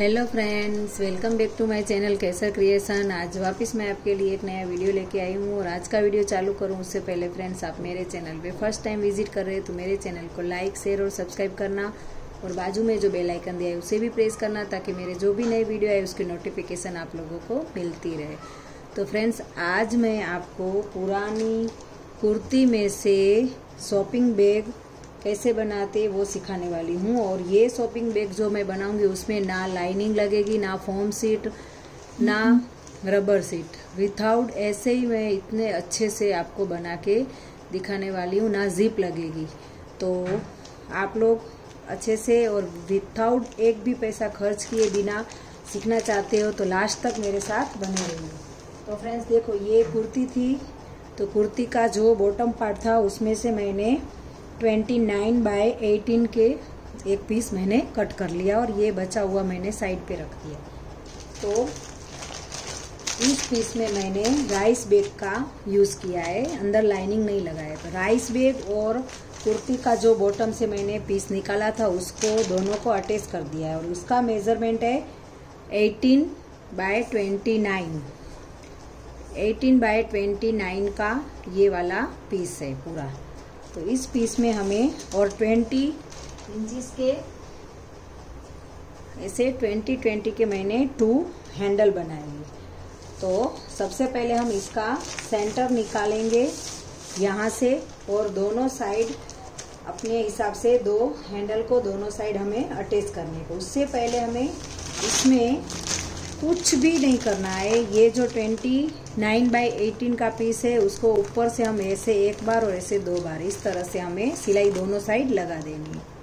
Hello friends welcome back to my channel Qaiser creation आज वापस मैं आपके लिए एक नया वीडियो लेके आई हूँ और आज का वीडियो चालू करूँ। उससे पहले फ्रेंड्स आप मेरे चैनल पे फ़र्स्ट टाइम विज़िट कर रहे हैं तो मेरे चैनल को लाइक शेयर और सब्सक्राइब करना और बाजू में जो बेल आइकन दिया है, उसे भी प्रेस करना ताकि मेरे जो भी नई वीडियो आए, उसकी नोटिफिकेशन आप लोगों को मिलती रहे। तो फ्रेंड्स आज मैं आपको पुरानी कुर्ती में से शॉपिंग बैग कैसे बनाते, वो सिखाने वाली हूँ। और ये शॉपिंग बैग जो मैं बनाऊँगी, उसमें ना लाइनिंग लगेगी, ना फोम सीट ना रबर सीट विथआउट ऐसे ही मैं इतने अच्छे से आपको बना के दिखाने वाली हूँ, ना जिप लगेगी। तो आप लोग अच्छे से और विथआउट एक भी पैसा खर्च किए बिना सीखना चाहते हो तो लास्ट तक मेरे साथ बने रहिए। तो फ्रेंड्स देखो, ये कुर्ती थी तो कुर्ती का जो बॉटम पार्ट था, उसमें से मैंने 29 बाय 18 के एक पीस मैंने कट कर लिया और ये बचा हुआ मैंने साइड पे रख दिया। तो इस पीस में मैंने राइस बैग का यूज़ किया है। अंदर लाइनिंग नहीं लगाया तो राइस बैग और कुर्ती का जो बॉटम से मैंने पीस निकाला था, उसको दोनों को अटैच कर दिया है। और उसका मेज़रमेंट है 18 बाय 29 18 बाय 29 का ये वाला पीस है पूरा। तो इस पीस में हमें और 20 इंचिस के, ऐसे 20 20 के मैंने टू हैंडल बनाएँगे तो सबसे पहले हम इसका सेंटर निकालेंगे यहाँ से और दोनों साइड अपने हिसाब से दो हैंडल को दोनों साइड हमें अटैच करने को। उससे पहले हमें इसमें कुछ भी नहीं करना है। ये जो 29 बाई 18 का पीस है, उसको ऊपर से हम ऐसे एक बार और ऐसे दो बार, इस तरह से हमें सिलाई दोनों साइड लगा देनी है।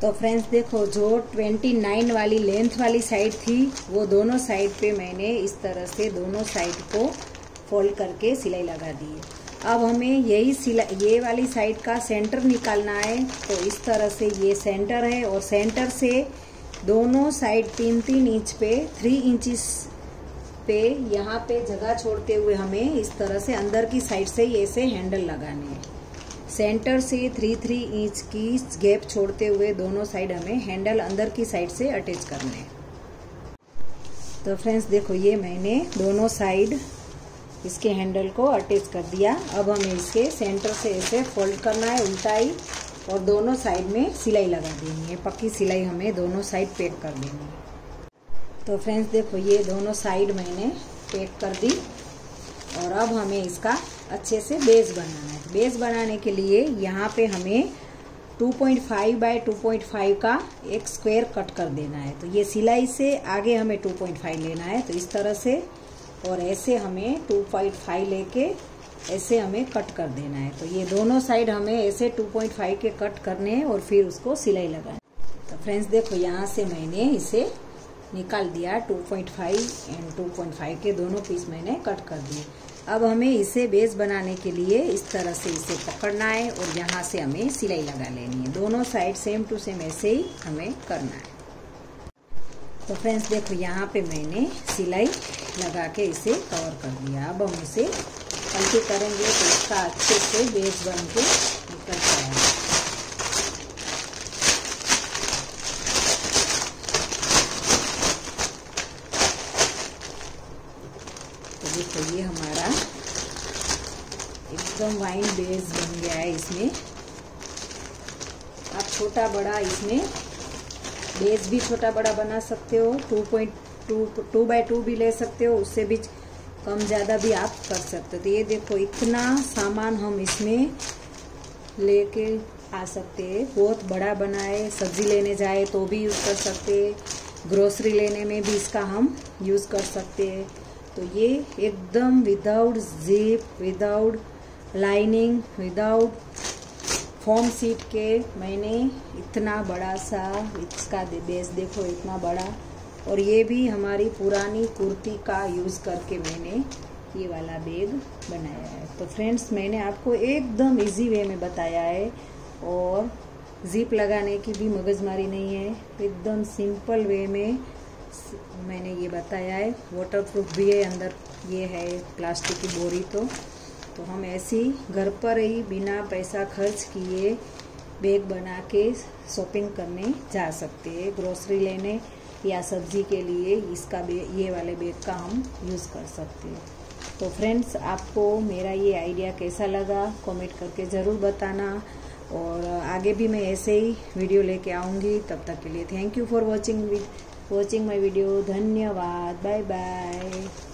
तो फ्रेंड्स देखो, जो 29 वाली लेंथ वाली साइड थी, वो दोनों साइड पे मैंने इस तरह से दोनों साइड को फोल्ड करके सिलाई लगा दी है। अब हमें यही सिलाई, ये वाली साइड का सेंटर निकालना है तो इस तरह से ये सेंटर है और सेंटर से दोनों साइड तीन तीन इंच पे थ्री इंचिस पे यहाँ पे जगह छोड़ते हुए हमें इस तरह से अंदर की साइड से ऐसे हैंडल लगाने हैं। सेंटर से थ्री थ्री इंच की गैप छोड़ते हुए दोनों साइड हमें हैंडल अंदर की साइड से अटैच करने हैं। तो फ्रेंड्स देखो ये मैंने दोनों साइड इसके हैंडल को अटैच कर दिया। अब हमें इसके सेंटर से ऐसे फोल्ड करना है उल्टाई और दोनों साइड में सिलाई लगा देनी है। पक्की सिलाई हमें दोनों साइड पैक कर देनी है। तो फ्रेंड्स, देखो, ये दोनों साइड मैंने पैक कर दी और अब हमें इसका अच्छे से बेस बनाना है। बेस बनाने के लिए यहाँ पे हमें 2.5 पॉइंट बाय 2.5 का एक स्क्वायर कट कर देना है। तो ये सिलाई से आगे हमें 2.5 लेना है। तो इस तरह से और ऐसे हमें 2.5 लेके ऐसे हमें कट कर देना है। तो ये दोनों साइड हमें ऐसे 2.5 के कट करने हैं और फिर उसको सिलाई लगाना तो फ्रेंड्स देखो यहाँ से मैंने इसे निकाल दिया 2.5 एंड 2.5 के दोनों पीस मैंने कट कर दिए। अब हमें इसे बेस बनाने के लिए इस तरह से इसे पकड़ना है और यहाँ से हमें सिलाई लगा लेनी है। दोनों साइड सेम टू सेम ऐसे ही हमें करना है। तो फ्रेंड्स देखो यहाँ पे मैंने सिलाई लगा के इसे कवर कर दिया। अब हम इसे पलटी करेंगे तो इसका अच्छे से बेस बन के निकल जाएगा। तो देखो ये हमारा। एकदम वाइन बेस बन गया है इसमें। आप छोटा बड़ा इसमें बेस भी छोटा बड़ा बना सकते हो। Two point two two by two भी ले सकते हो। उससे भी कम ज़्यादा भी आप कर सकते हो। तो ये देखो, इतना सामान हम इसमें लेके आ सकते हैं। बहुत बड़ा बनाए सब्ज़ी लेने जाए तो भी यूज़ कर सकते हैं। ग्रोसरी लेने में भी इसका हम यूज़ कर सकते हैं। तो ये एकदम without zip without lining without foam seat के मैंने इतना बड़ा सा इसका बेस देखो, इतना बड़ा। और ये भी हमारी पुरानी कुर्ती का यूज़ करके मैंने ये वाला बैग बनाया है। तो फ्रेंड्स, मैंने आपको एकदम इजी वे में बताया है और जीप लगाने की भी मगजमारी नहीं है। एकदम सिंपल वे में मैंने ये बताया है। वाटर प्रूफ भी है, अंदर ये है प्लास्टिक की बोरी तो। तो हम ऐसी घर पर ही बिना पैसा खर्च किए बैग बना के शॉपिंग करने जा सकते हैं। ग्रोसरी लेने या सब्ज़ी के लिए इसका ये वाले बेग का हम यूज़ कर सकते हैं। तो फ्रेंड्स आपको मेरा ये आइडिया कैसा लगा कमेंट करके ज़रूर बताना। और आगे भी मैं ऐसे ही वीडियो लेके आऊँगी। तब तक के लिए thank you for watching watching my video धन्यवाद। Bye bye